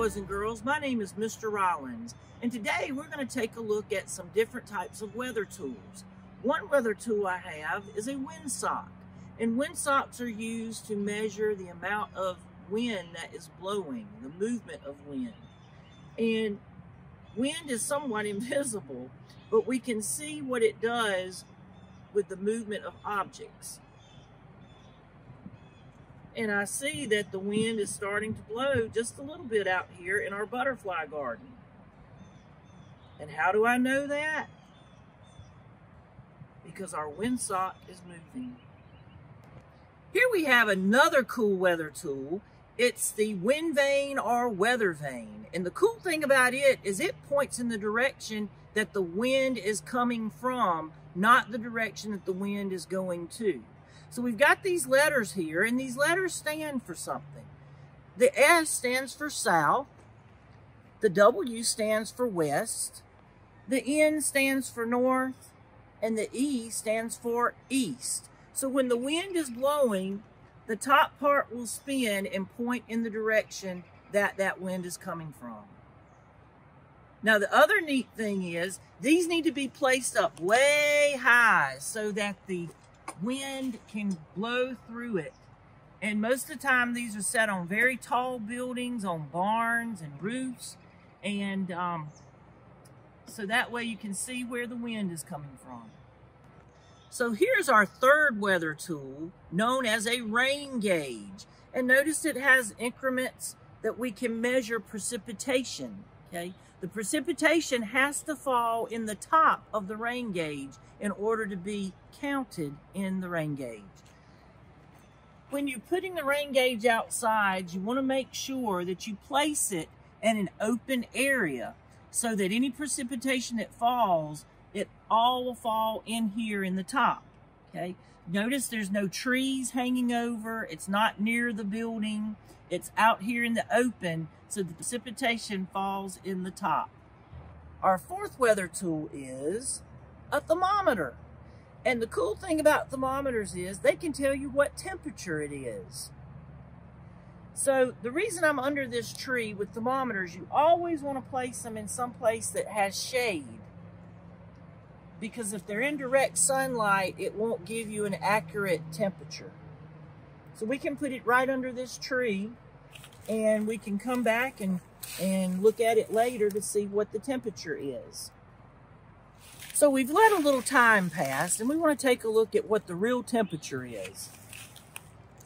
Boys and girls. My name is Mr. Rollins, and today we're going to take a look at some different types of weather tools. One weather tool I have is a windsock, and windsocks are used to measure the amount of wind that is blowing, the movement of wind. And wind is somewhat invisible, but we can see what it does with the movement of objects and I see that the wind is starting to blow just a little bit out here in our butterfly garden. And how do I know that? Because our windsock is moving. Here we have another cool weather tool. It's the wind vane or weather vane. And the cool thing about it is it points in the direction that the wind is coming from, not the direction that the wind is going to. So we've got these letters here, and these letters stand for something. The S stands for south. The W stands for west. The N stands for north. And the E stands for east. So when the wind is blowing, the top part will spin and point in the direction that that wind is coming from. Now, the other neat thing is these need to be placed up way high so that the wind can blow through it. And most of the time, these are set on very tall buildings, on barns and roofs. And um, so that way you can see where the wind is coming from. So here's our third weather tool, known as a rain gauge. And notice it has increments that we can measure precipitation, okay? The precipitation has to fall in the top of the rain gauge in order to be counted in the rain gauge. When you're putting the rain gauge outside, you want to make sure that you place it in an open area so that any precipitation that falls, it all will fall in here in the top, okay? Notice there's no trees hanging over. It's not near the building. It's out here in the open, so the precipitation falls in the top. Our fourth weather tool is a thermometer. And the cool thing about thermometers is they can tell you what temperature it is. So the reason I'm under this tree with thermometers, you always want to place them in some place that has shade. Because if they're in direct sunlight, it won't give you an accurate temperature. So we can put it right under this tree and we can come back and, and look at it later to see what the temperature is. So we've let a little time pass and we want to take a look at what the real temperature is.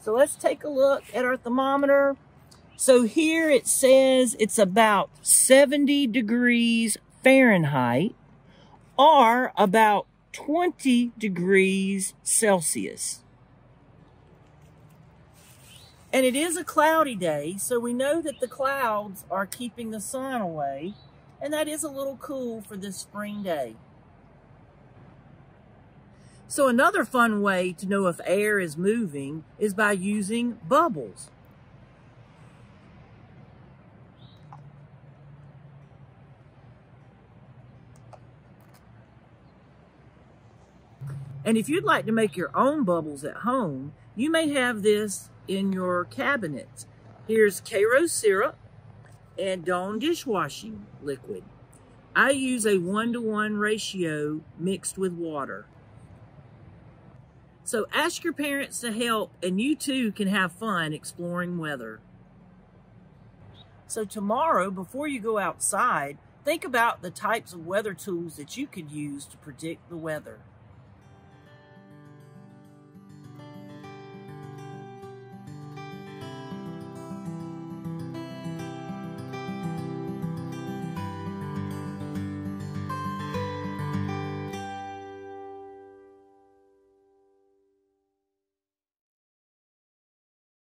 So let's take a look at our thermometer. So here it says it's about 70 degrees Fahrenheit or about 20 degrees Celsius. And it is a cloudy day, so we know that the clouds are keeping the sun away, and that is a little cool for this spring day. So another fun way to know if air is moving is by using bubbles. And if you'd like to make your own bubbles at home, you may have this in your cabinet. Here's Karo syrup and Dawn dishwashing liquid. I use a one-to-one -one ratio mixed with water. So ask your parents to help and you too can have fun exploring weather. So tomorrow, before you go outside, think about the types of weather tools that you could use to predict the weather.